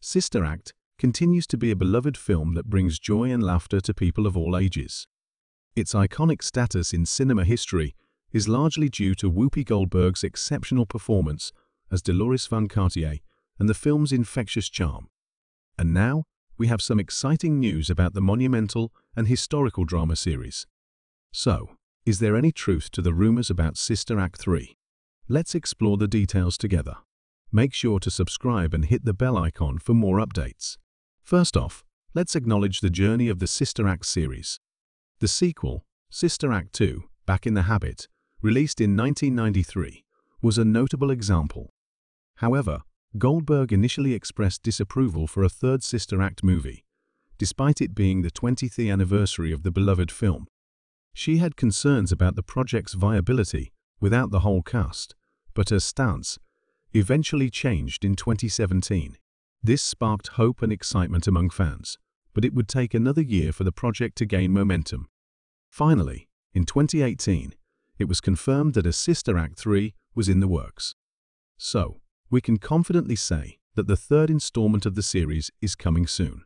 Sister Act continues to be a beloved film that brings joy and laughter to people of all ages. Its iconic status in cinema history is largely due to Whoopi Goldberg's exceptional performance as Deloris Van Cartier and the film's infectious charm. And now, we have some exciting news about the monumental and historical drama series. So, is there any truth to the rumors about Sister Act 3? Let's explore the details together. Make sure to subscribe and hit the bell icon for more updates. First off, let's acknowledge the journey of the Sister Act series. The sequel, Sister Act 2, Back in the Habit, released in 1993, was a notable example. However, Goldberg initially expressed disapproval for a third Sister Act movie, despite it being the 20th anniversary of the beloved film. She had concerns about the project's viability without the whole cast, but her stance eventually changed in 2017. This sparked hope and excitement among fans, but it would take another year for the project to gain momentum. Finally, in 2018, it was confirmed that a Sister Act 3 was in the works. So, we can confidently say that the third installment of the series is coming soon.